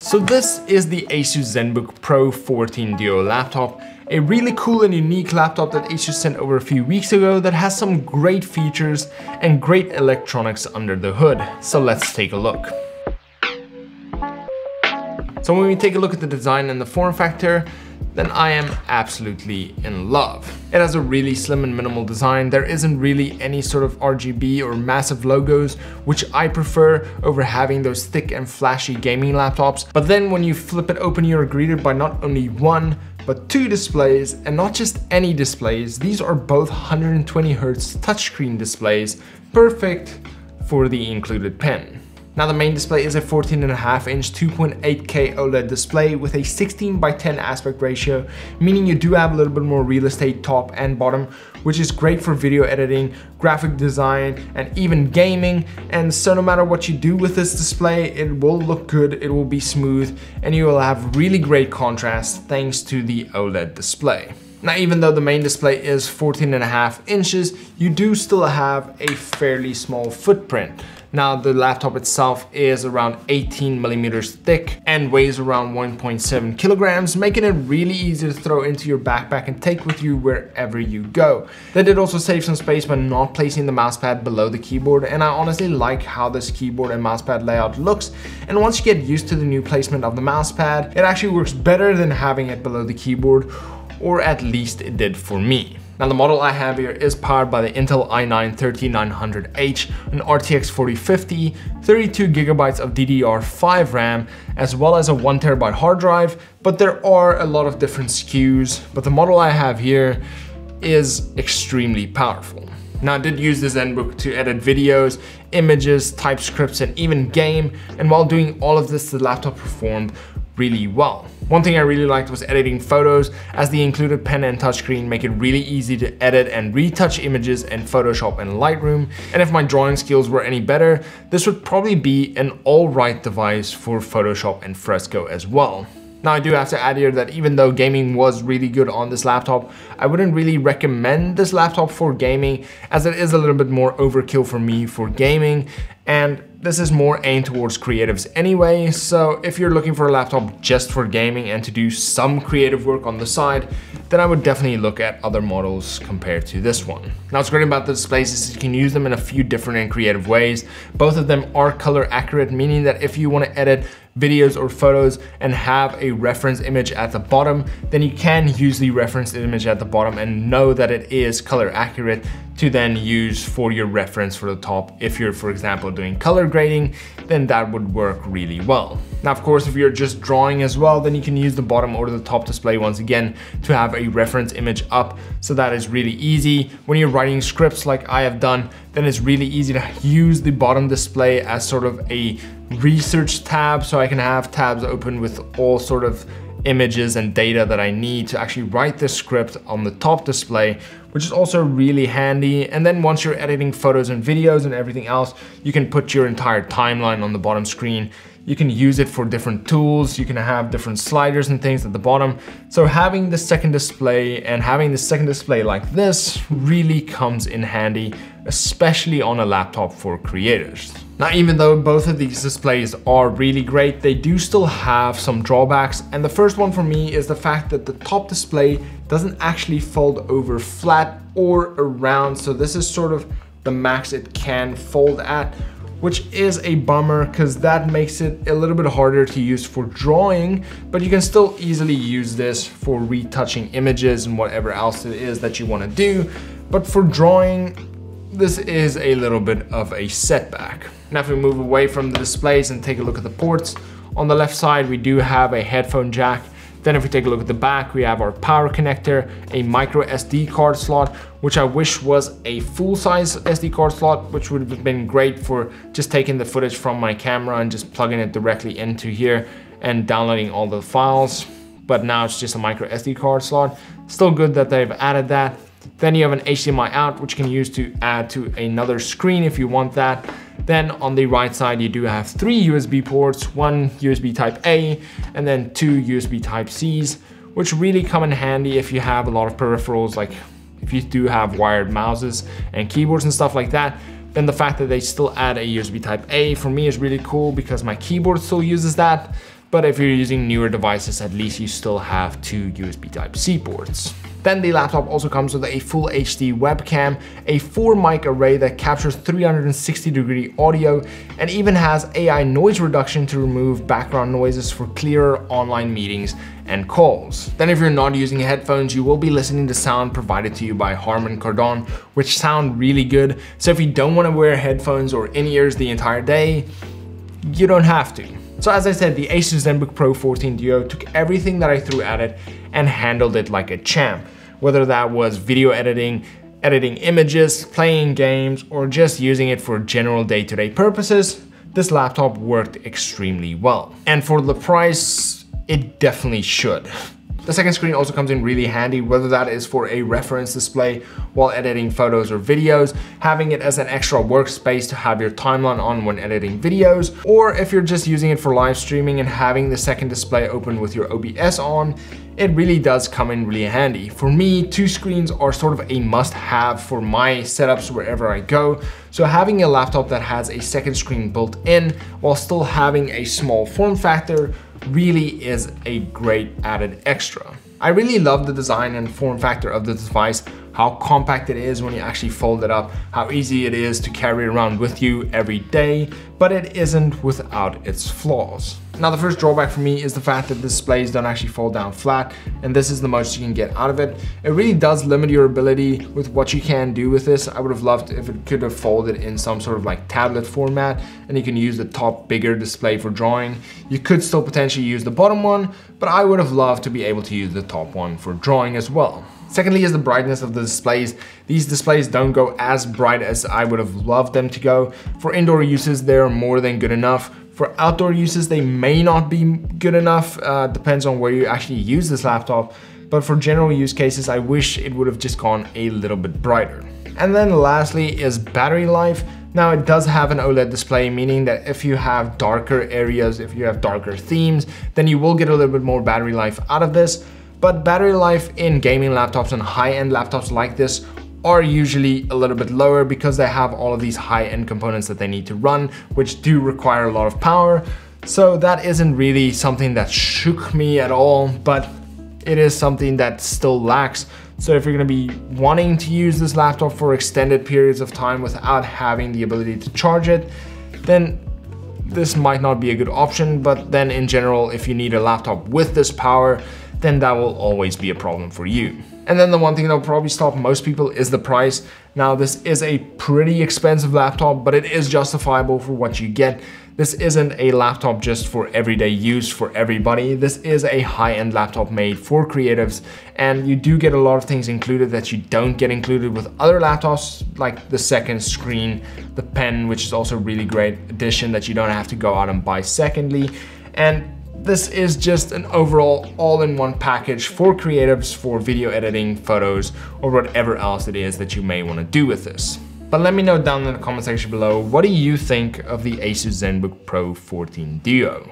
So this is the Asus ZenBook Pro 14 Duo laptop, a really cool and unique laptop that Asus sent over a few weeks ago that has some great features and great electronics under the hood. So let's take a look. So when we take a look at the design and the form factor, then I am absolutely in love. It has a really slim and minimal design. There isn't really any sort of RGB or massive logos, which I prefer over having those thick and flashy gaming laptops. But then when you flip it open, you're greeted by not only one, but two displays, and not just any displays. These are both 120 Hz touchscreen displays, perfect for the included pen. Now the main display is a 14.5 inch 2.8K OLED display with a 16 by 10 aspect ratio, meaning you do have a little bit more real estate top and bottom, which is great for video editing, graphic design, and even gaming. And so no matter what you do with this display, it will look good, it will be smooth, and you will have really great contrast thanks to the OLED display. Now, even though the main display is 14 and a half inches, you do still have a fairly small footprint. Now the laptop itself is around 18 millimeters thick and weighs around 1.7 kilograms, making it really easy to throw into your backpack and take with you wherever you go. They did also save some space by not placing the mousepad below the keyboard and I honestly like how this keyboard and mousepad layout looks and once you get used to the new placement of the mousepad, it actually works better than having it below the keyboard or at least it did for me. Now the model I have here is powered by the Intel i9-13900H, an RTX 4050, 32 gigabytes of DDR5 RAM, as well as a 1TB hard drive, but there are a lot of different SKUs, but the model I have here is extremely powerful. Now I did use the ZenBook to edit videos, images, type scripts, and even game, and while doing all of this, the laptop performed really well. One thing I really liked was editing photos as the included pen and touchscreen make it really easy to edit and retouch images in Photoshop and Lightroom. And if my drawing skills were any better, this would probably be an alright device for Photoshop and Fresco as well. Now I do have to add here that even though gaming was really good on this laptop, I wouldn't really recommend this laptop for gaming as it is a little bit more overkill for me for gaming and this is more aimed towards creatives anyway, so if you're looking for a laptop just for gaming and to do some creative work on the side, then I would definitely look at other models compared to this one. Now what's great about the displays is you can use them in a few different and creative ways. Both of them are color accurate, meaning that if you want to edit videos or photos and have a reference image at the bottom, then you can use the reference image at the bottom and know that it is color accurate to then use for your reference for the top. If you're, for example, doing color grading, then that would work really well. Now, of course, if you're just drawing as well, then you can use the bottom or the top display once again to have a reference image up. So that is really easy. When you're writing scripts like I have done, then it's really easy to use the bottom display as sort of a research tab. So I can have tabs open with all sort of images and data that I need to actually write the script on the top display, which is also really handy. And then once you're editing photos and videos and everything else, you can put your entire timeline on the bottom screen. You can use it for different tools. You can have different sliders and things at the bottom. So having the second display and having the second display like this really comes in handy, especially on a laptop for creators. Now, even though both of these displays are really great, they do still have some drawbacks. And the first one for me is the fact that the top display doesn't actually fold over flat or around. So this is sort of the max it can fold at, which is a bummer because that makes it a little bit harder to use for drawing, but you can still easily use this for retouching images and whatever else it is that you want to do. But for drawing, this is a little bit of a setback. Now if we move away from the displays and take a look at the ports, on the left side we do have a headphone jack. Then if we take a look at the back, we have our power connector, a micro SD card slot, which I wish was a full-size SD card slot, which would have been great for just taking the footage from my camera and just plugging it directly into here and downloading all the files. But now it's just a micro SD card slot. Still good that they've added that. Then you have an HDMI out, which you can use to add to another screen if you want that. Then on the right side, you do have three USB ports, one USB type A, and then two USB type Cs, which really come in handy if you have a lot of peripherals, like if you do have wired mouses and keyboards and stuff like that, then the fact that they still add a USB type A for me is really cool because my keyboard still uses that. But if you're using newer devices, at least you still have two USB Type-C ports. Then the laptop also comes with a full HD webcam, a 4 mic array that captures 360 degree audio, and even has AI noise reduction to remove background noises for clearer online meetings and calls. Then if you're not using headphones, you will be listening to sound provided to you by Harman Kardon, which sound really good. So if you don't want to wear headphones or in-ears the entire day, you don't have to. So as I said, the Asus ZenBook Pro 14 Duo took everything that I threw at it and handled it like a champ whether that was video editing, editing images, playing games, or just using it for general day-to-day -day purposes, this laptop worked extremely well. And for the price, it definitely should. The second screen also comes in really handy, whether that is for a reference display while editing photos or videos, having it as an extra workspace to have your timeline on when editing videos, or if you're just using it for live streaming and having the second display open with your OBS on, it really does come in really handy. For me, two screens are sort of a must have for my setups wherever I go. So having a laptop that has a second screen built in while still having a small form factor really is a great added extra. I really love the design and form factor of the device, how compact it is when you actually fold it up, how easy it is to carry around with you every day, but it isn't without its flaws. Now the first drawback for me is the fact that displays don't actually fall down flat and this is the most you can get out of it. It really does limit your ability with what you can do with this. I would have loved if it could have folded in some sort of like tablet format and you can use the top bigger display for drawing. You could still potentially use the bottom one, but I would have loved to be able to use the top one for drawing as well. Secondly is the brightness of the displays. These displays don't go as bright as I would have loved them to go. For indoor uses, they're more than good enough. For outdoor uses, they may not be good enough, uh, depends on where you actually use this laptop, but for general use cases, I wish it would have just gone a little bit brighter. And then lastly is battery life. Now it does have an OLED display, meaning that if you have darker areas, if you have darker themes, then you will get a little bit more battery life out of this. But battery life in gaming laptops and high-end laptops like this are usually a little bit lower because they have all of these high-end components that they need to run, which do require a lot of power. So that isn't really something that shook me at all, but it is something that still lacks. So if you're gonna be wanting to use this laptop for extended periods of time without having the ability to charge it, then this might not be a good option. But then in general, if you need a laptop with this power, then that will always be a problem for you. And then the one thing that will probably stop most people is the price. Now this is a pretty expensive laptop, but it is justifiable for what you get. This isn't a laptop just for everyday use for everybody. This is a high-end laptop made for creatives and you do get a lot of things included that you don't get included with other laptops like the second screen, the pen, which is also a really great addition that you don't have to go out and buy secondly. And this is just an overall all-in-one package for creatives for video editing, photos, or whatever else it is that you may want to do with this. But let me know down in the comment section below, what do you think of the Asus ZenBook Pro 14 Duo?